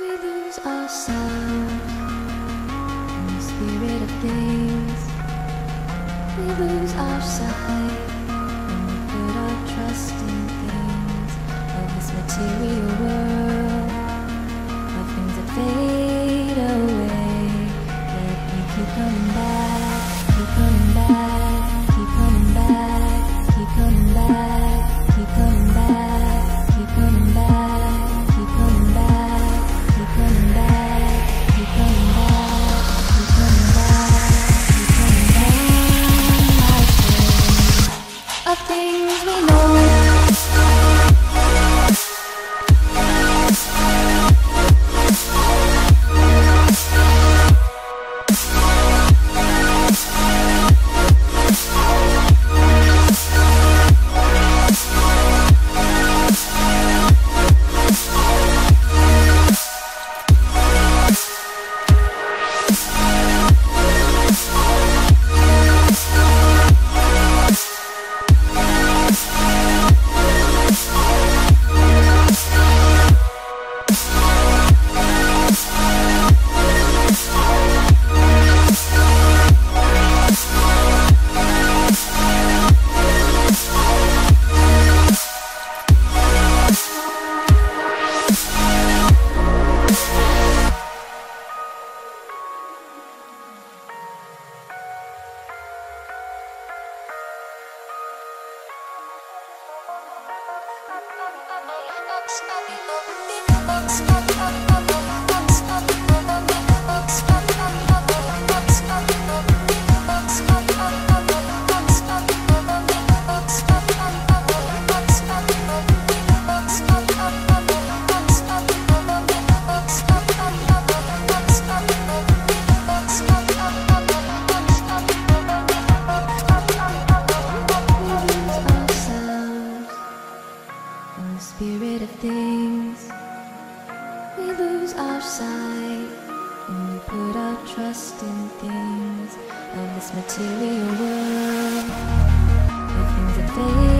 We lose ourselves in the spirit of things. We lose our sight Of things we know. Stop it. Our sight when we put our trust in things of this material world. The things that fade